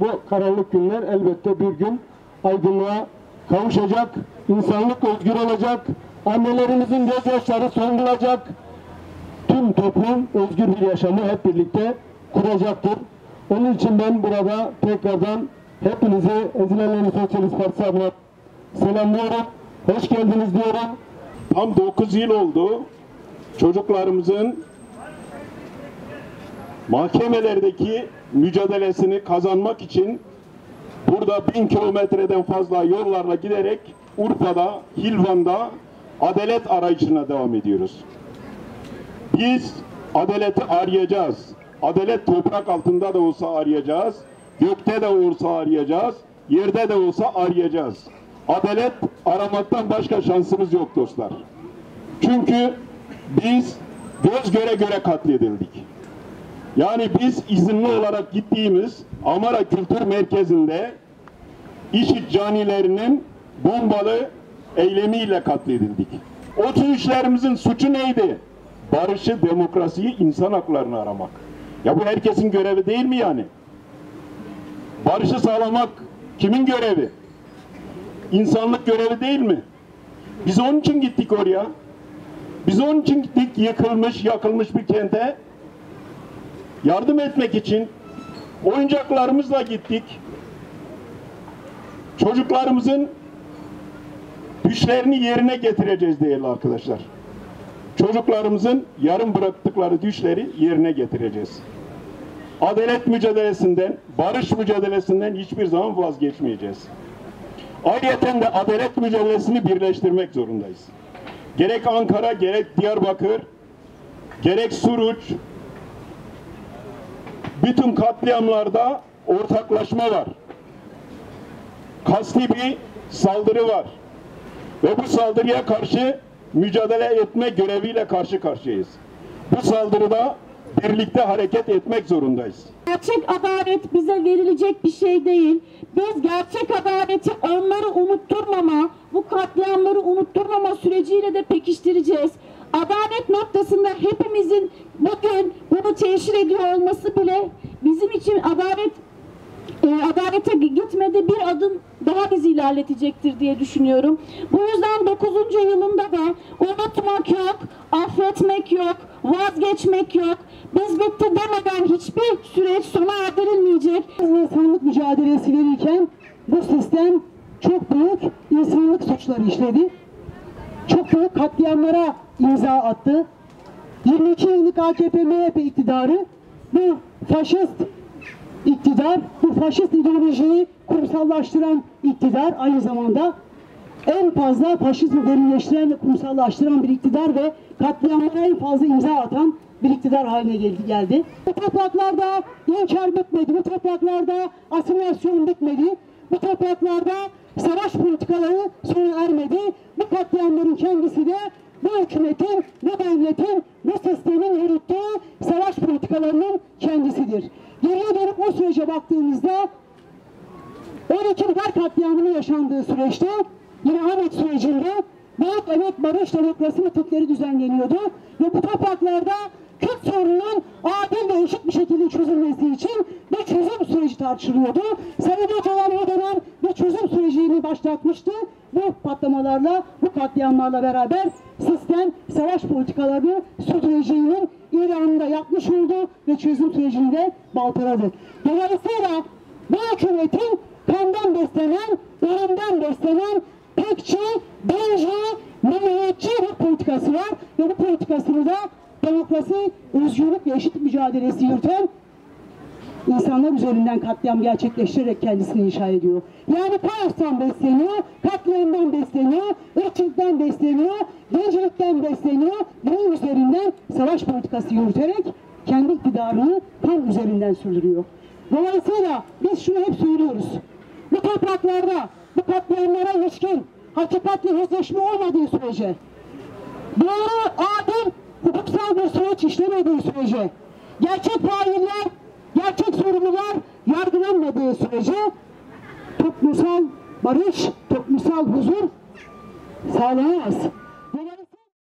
Bu karanlık günler elbette bir gün aydınlığa kavuşacak, insanlık özgür olacak, annelerimizin gözyaşları söndürülecek, tüm toplum özgür bir yaşamı hep birlikte kuracaktır. Onun için ben burada tekrardan hepinizi Ezilenlerin Sosyalist Partisi adına selamlıyorum. Hoş geldiniz diyorum. Tam 9 yıl oldu. Çocuklarımızın mahkemelerdeki mücadelesini kazanmak için burada bin kilometreden fazla yollarla giderek Urfa'da, Hilvan'da adalet arayışına devam ediyoruz. Biz adaleti arayacağız. Adalet toprak altında da olsa arayacağız. Gökte de olsa arayacağız. Yerde de olsa arayacağız. Adalet aramaktan başka şansımız yok dostlar. Çünkü biz göz göre göre katledildik. Yani biz izinli olarak gittiğimiz Amara Kültür Merkezi'nde işit canilerinin bombalı eylemiyle katledildik. O tüyüşlerimizin suçu neydi? Barışı, demokrasiyi, insan haklarını aramak. Ya bu herkesin görevi değil mi yani? Barışı sağlamak kimin görevi? İnsanlık görevi değil mi? Biz onun için gittik oraya. Biz onun için gittik yıkılmış, yakılmış bir kente. Yardım etmek için oyuncaklarımızla gittik. Çocuklarımızın düşlerini yerine getireceğiz değerli arkadaşlar. Çocuklarımızın yarım bıraktıkları düşleri yerine getireceğiz. Adalet mücadelesinden, barış mücadelesinden hiçbir zaman vazgeçmeyeceğiz. Ayrıca de adalet mücadelesini birleştirmek zorundayız. Gerek Ankara, gerek Diyarbakır, gerek Suruç, bütün katliamlarda ortaklaşma var. Kasti bir saldırı var. Ve bu saldırıya karşı mücadele etme göreviyle karşı karşıyayız. Bu saldırıda birlikte hareket etmek zorundayız. Gerçek adalet bize verilecek bir şey değil. Biz gerçek adaleti onları unutturmama, bu katliamları unutturmama süreciyle de pekiştireceğiz. Adalet noktasında hepimizin bugün bunu teşhir ediyor olması bile bizim için adalet e, adalete gitmede bir adım daha bizi ilerletecektir diye düşünüyorum. Bu yüzden 9. yılında da unutmak yok, affetmek yok, vazgeçmek yok. Biz bitti demeden hiçbir süreç sona erdirilmeyecek. insanlık mücadelesi verirken bu sistem çok büyük insanlık suçları işledi. Çok büyük katliamlara imza attı. 22 yıllık AKP MHP iktidarı bu faşist iktidar, bu faşist ideolojiyi kurumsallaştıran iktidar aynı zamanda en fazla faşizmi derinleştiren ve kurumsallaştıran bir iktidar ve katliamlara en fazla imza atan bir iktidar haline geldi. geldi. Bu topraklarda inkar bitmedi, bu topraklarda asimilasyon bitmedi, bu topraklarda savaş politikaları sona ermedi. Bu katliamların kendisi de bu hükümetin, 12 Mart katliamının yaşandığı süreçte yine Ahmet sürecinde Büyük Emek Barış Demokrasi Mitikleri düzenleniyordu ve bu topraklarda Kürt sorununun adil ve eşit bir şekilde çözülmesi için bir çözüm süreci tartışılıyordu. Sayın Öcalan o dönem bir çözüm sürecini başlatmıştı. Bu patlamalarla, bu katliamlarla beraber sistem savaş politikalarını sürdüreceğinin ilanını yapmış oldu ve çözüm sürecini de baltaladı. Dolayısıyla bu hükümetin kandan beslenen, ölümden beslenen bekçi, dinci, milliyetçi bir politikası var ve bu politikasını da demokrasi, özgürlük ve eşitlik mücadelesi yürüten insanlar üzerinden katliam gerçekleştirerek kendisini inşa ediyor. Yani kaostan besleniyor, katliamdan besleniyor, ırkçılıktan besleniyor, dincilikten besleniyor. Bunun üzerinden savaş politikası yürüterek kendi iktidarını tam üzerinden sürdürüyor. Dolayısıyla biz şunu hep söylüyoruz. Bu topraklarda bu katliamlara ilişkin hakikatli yüzleşme olmadığı sürece doğru, adil, hukuksal bir süreç işlemediği sürece gerçek failler, gerçek sorumlular yargılanmadığı sürece toplumsal barış, toplumsal huzur sağlanamaz.